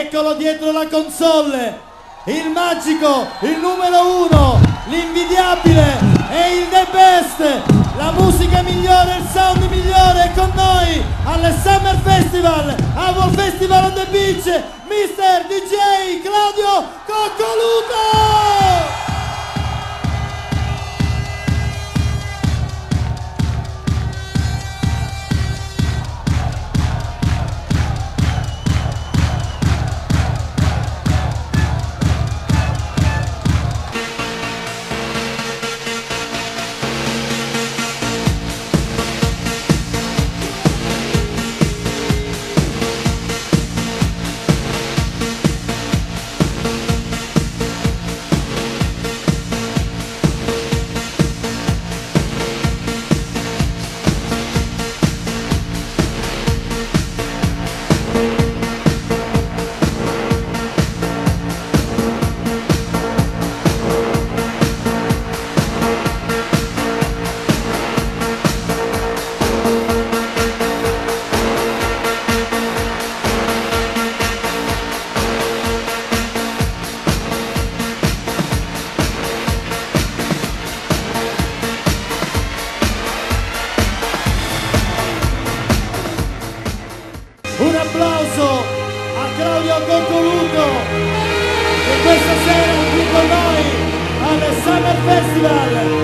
Eccolo dietro la console, il magico, il numero uno, l'invidiabile e il the best, la musica migliore, il sound migliore è con noi al Summer Festival, Avon Festival on the Beach, Mr. DJ applauso a Claudio Coccoluto che questa sera è qui con noi al Summer Festival